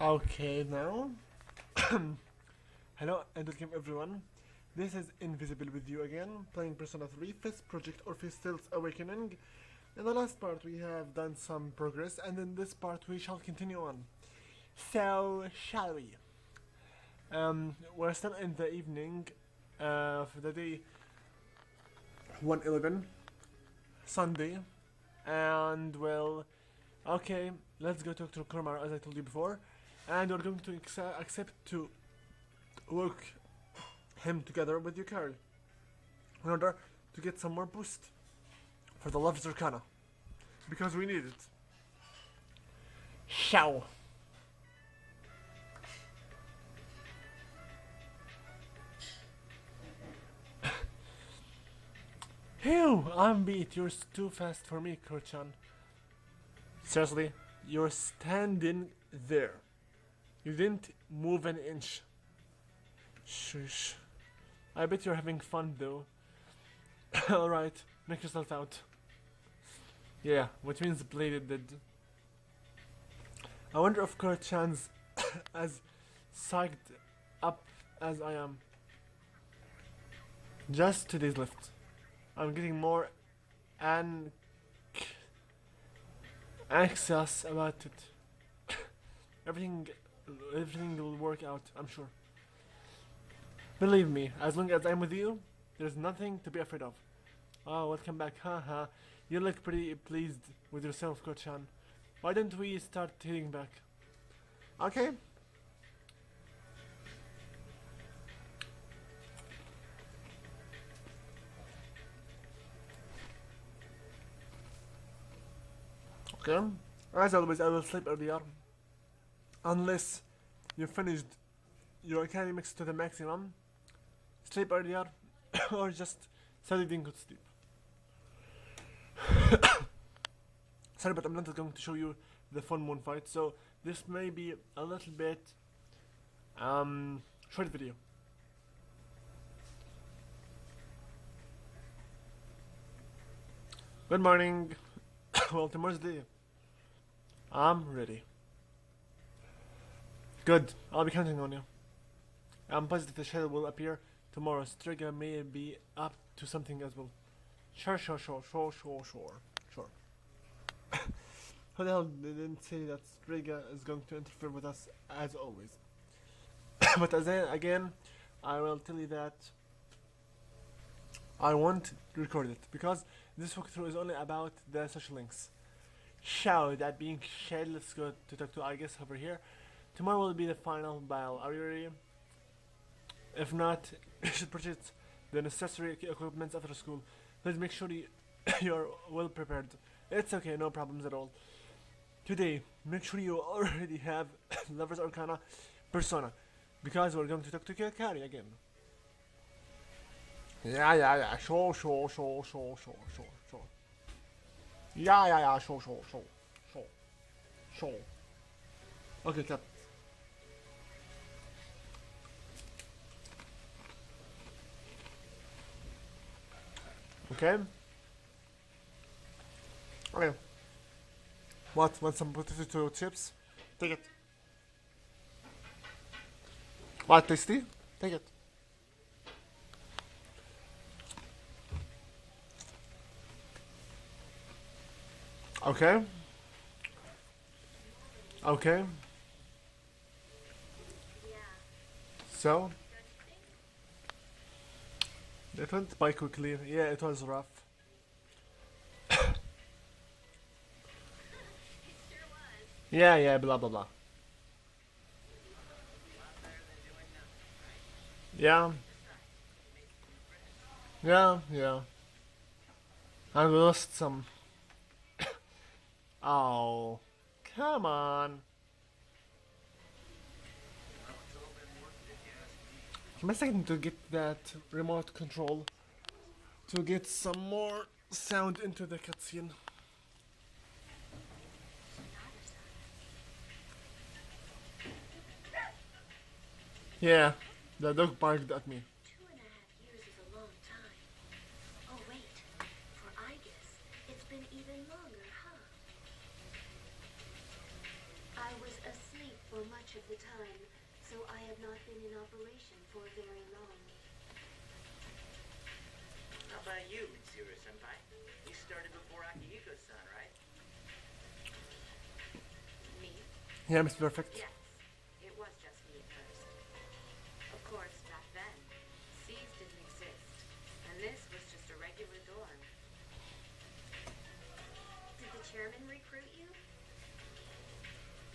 Okay, now. Hello and welcome everyone. This is Invisible with you again, playing Persona 3 FES Project Orpheus Telos Awakening. In the last part we have done some progress and in this part we shall continue on. So, shall we? Um, we're still in the evening uh, for the day 111, Sunday, and well, okay, let's go talk to Koromaru as I told you before, and we're going to accept, to work him together with Yukari in order to get some more boost for the Love's Arcana because we need it. Shao. Phew, I'm beat. You're too fast for me, Koro-chan. Seriously, you're standing there. You didn't move an inch. Shush. I bet you're having fun though. Alright, make yourself out. Yeah, which means bladed did. I wonder if Koro-chan's as psyched up as I am. Just two days left. I'm getting more an anxious about it. everything, everything will work out. I'm sure. Believe me, as long as I'm with you, there's nothing to be afraid of. Oh, welcome back, haha. You look pretty pleased with yourself, Kochan. Why don't we start heading back? Okay. Okay. As always, I will sleep earlier. Unless you finished your academics to the maximum. Sleep earlier or just study in good sleep. Sorry, but I'm not going to show you the fun moon fight, so this may be a little bit um short video. Good morning. well, tomorrow's day. I'm ready. Good. I'll be counting on you. I'm positive the shadow will appear tomorrow. Strega may be up to something as well. Sure, sure, sure, sure, sure, sure, sure. Who the hell didn't say that Strega is going to interfere with us as always? but as I, again, I will tell you that I won't record it because this walkthrough is only about the social links. Shao, that being said, let's to talk to Aigis over here. Tomorrow will be the final battle. Are you ready? If not, you should purchase the necessary equipment after school. Please make sure you, are well prepared. It's okay, no problems at all. Today, make sure you already have Lover's Arcana Persona, because we're going to talk to Kyokari again. Yeah, yeah, yeah, sure, sure, sure, sure, sure, sure, sure. Yeah, yeah, yeah, sure, sure, sure, sure, sure. Okay, cut. Okay. Oh, okay. What? Want some potato chips? Take it. What? Tasty? Take it. Okay. Okay. So? It went by quickly. Yeah, it was rough. yeah, yeah, blah blah blah. Yeah. Yeah, yeah. I lost some. oh, come on. I'm second to get that remote control to get some more sound into the cutscene. Yeah, the dog barked at me. Oh, of the time, so I have not been in operation for very long. How about you, Mitsuru Senpai? You started before Akihiko-san, right? Me? Yeah, Mr. Perfect. Yes, it was just me at first. Of course, back then, SEES didn't exist, and this was just a regular dorm. Did the chairman recruit you?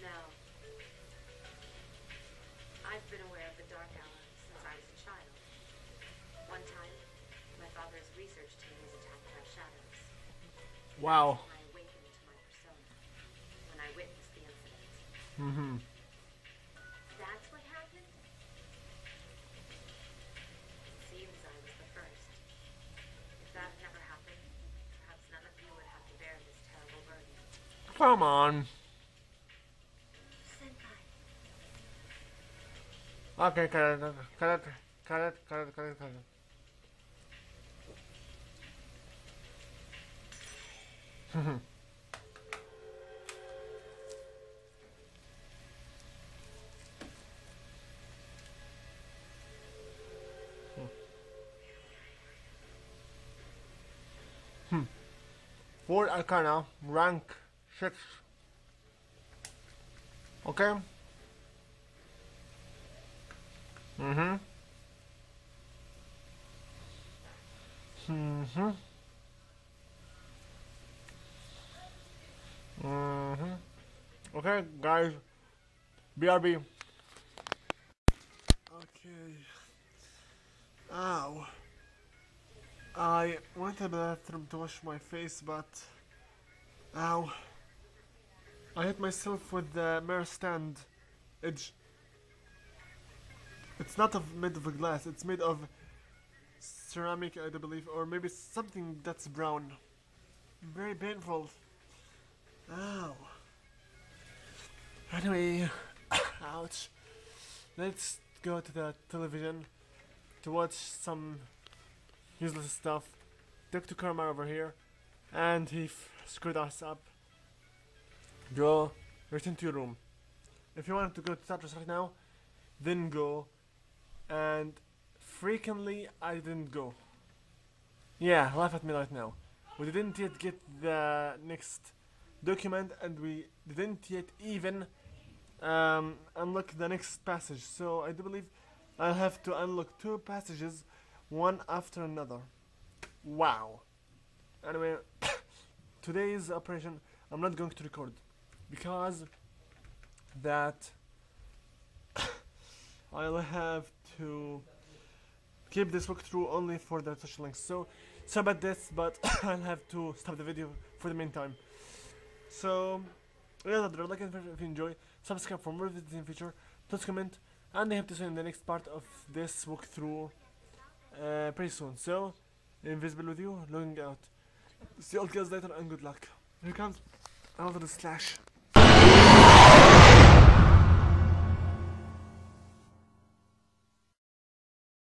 No. I've been aware of the Dark Hour since I was a child. One time, my father's research team was attacked by shadows. Wow. I awakened to my persona, when I witnessed the incident. Mm-hmm. That's what happened? It seems I was the first. If that never happened, perhaps none of you would have to bear this terrible burden. Come on. Senpai, Okay, cut it, cut it, cut it, cut it, cut it, cut it. Mhm. Hmm. Four Arcana, rank six. Okay. Mm-hmm. Mm-hmm. Mm-hmm. Okay, guys. BRB. Okay. Ow. I went to the bathroom to wash my face, but... Ow. I hit myself with the mirror stand edge. It's not of made of glass. It's made of ceramic, I believe, or maybe something that's brown. Very painful. Ow. Anyway, ouch. Let's go to the television to watch some useless stuff. Dr. Karma over here, and he screwed us up. Go, return to your room. If you want to go to Tartarus right now, then go and frequently I didn't go. Yeah, laugh at me right now. We didn't yet get the next document and we didn't yet even um, unlock the next passage. So I do believe I'll have to unlock two passages one after another. Wow. Anyway, today's operation I'm not going to record because that I'll have to keep this walkthrough only for the social links. So, sorry about this, but I'll have to stop the video for the meantime. So, yeah, that's like if you enjoy, subscribe for more videos in the future, please comment, and I hope to see you in the next part of this walkthrough uh, pretty soon. So, invisible with you, logging out. See you all guys later and good luck. Here comes another slash.